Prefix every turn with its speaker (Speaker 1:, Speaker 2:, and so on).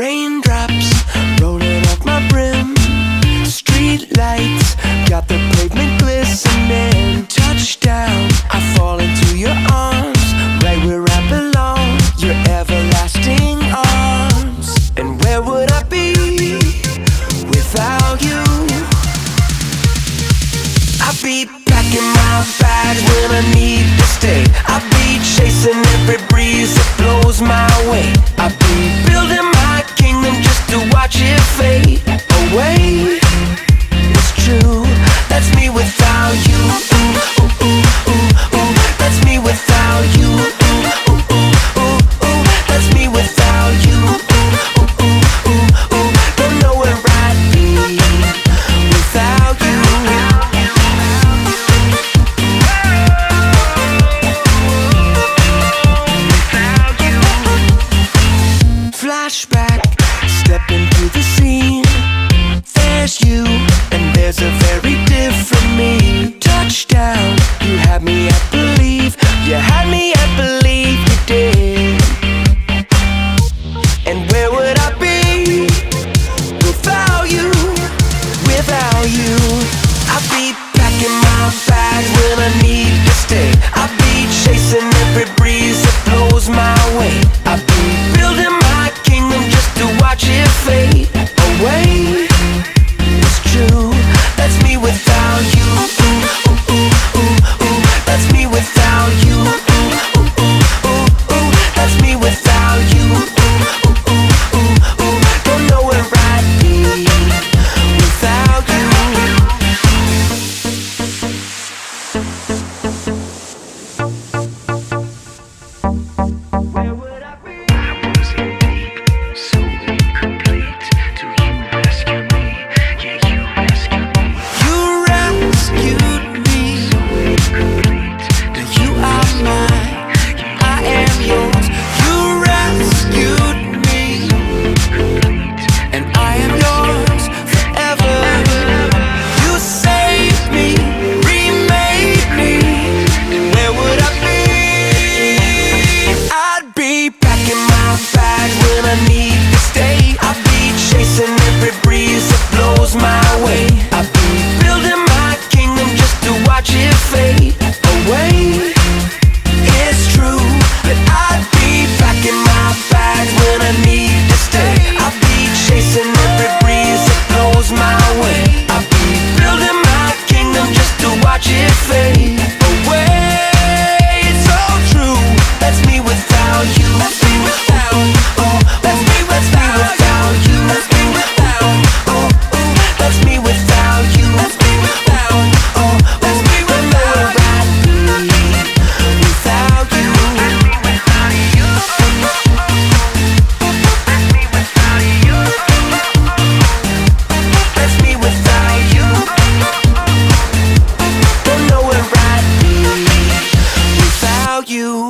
Speaker 1: Raindrops rolling off my brim. Street lights got the pavement glistening. Touchdown, I fall into your arms, right where I belong. Your everlasting
Speaker 2: arms.
Speaker 1: And where would I be without you? I'd be packing my bag when I need to stay. I'd be chasing every breeze. You.